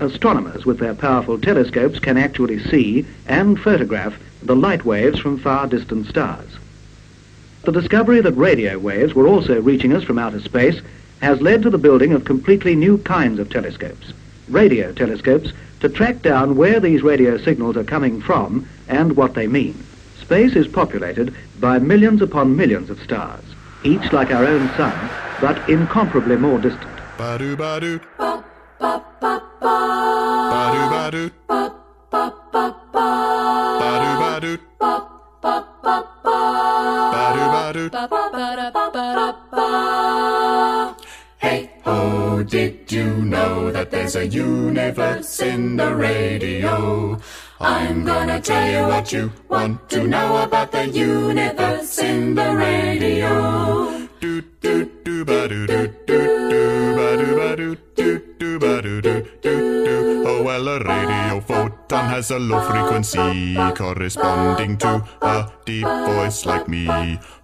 Astronomers with their powerful telescopes can actually see and photograph the light waves from far distant stars. The discovery that radio waves were also reaching us from outer space has led to the building of completely new kinds of telescopes, radio telescopes, to track down where these radio signals are coming from and what they mean. Space is populated by millions upon millions of stars, each like our own sun, but incomparably more distant. Ba-doo, ba-doo. Hey ho, did you know that there's a universe in the radio? I'm gonna tell you what you want to know about the universe in the radio. Photon has a low frequency corresponding to a deep voice like me.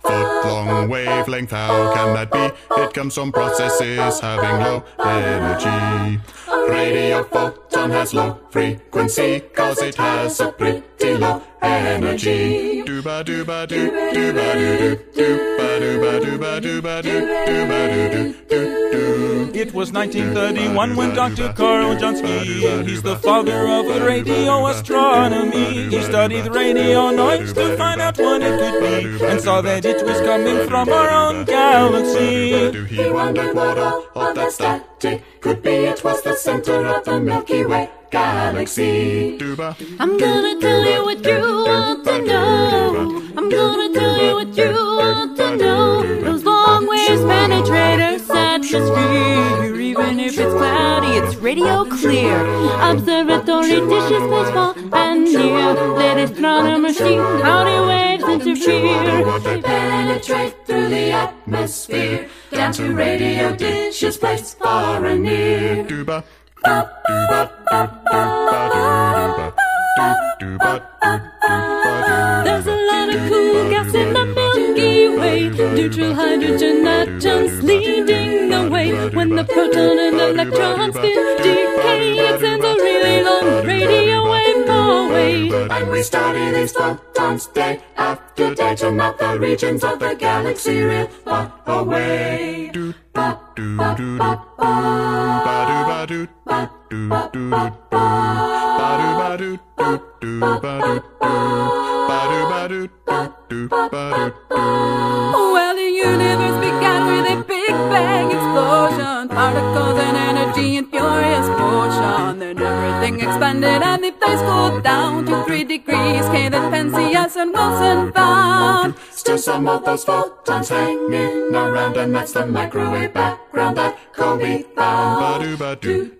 Foot long wavelength, how can that be? It comes from processes having low energy. Radio photon has low frequency cause it has a pretty low energy. Do ba do ba do do ba do do do ba do ba do ba do It was 1931 when Dr. Karl Jansky, he's the father of radio astronomy. He studied radio noise to find out what it could be and saw that it was coming from our own galaxy. Do he wondered what all of that static could be? It was the center of the Milky Way galaxy. Do. I'm gonna tell you what you want to know. I'm gonna tell you what you want to know. Those long waves penetrate Earth's atmosphere. Radio clear. Observatory dishes space far and near. Let astronomers see how the waves interfere. They penetrate through the atmosphere. Down to radio dishes placed far and near. Do ba. Do ba do do ba do do ba. Do do ba do do ba do. There's a lot of cool gas in the Milky Way. Neutral hydrogen atoms leading the way. When the proton and electron spin decay, it sends a really long radio wave away. And we study these photons day after day to map the regions of the galaxy real far away. Do ba do do do. ba. Do ba do. Ba do do do. ba do ba do. Do do ba do do. ba do ba do. Do do ba do. do. Well, the universe began with a big bang explosion. Particles and energy in furious motion. Then everything expanded and the phase cooled down to three degrees K that Penzias and Wilson found. Still some of those photons hanging around, and that's the microwave background that COBE found. Ba do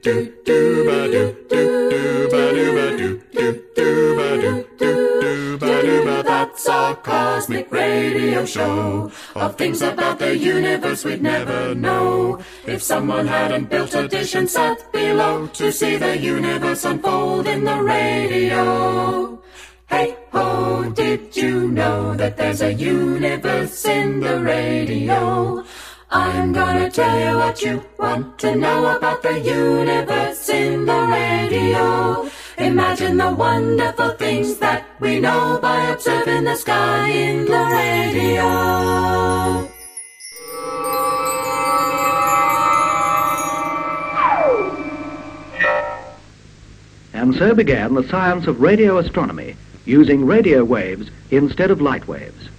cosmic radio show of things about the universe we'd never know if someone hadn't built a dish and sat below to see the universe unfold in the radio. Hey ho, did you know that there's a universe in the radio? I'm gonna tell you what you want to know about the universe in the radio. Imagine the wonderful things that we know by observing the sky in the radio. And so began the science of radio astronomy, using radio waves instead of light waves.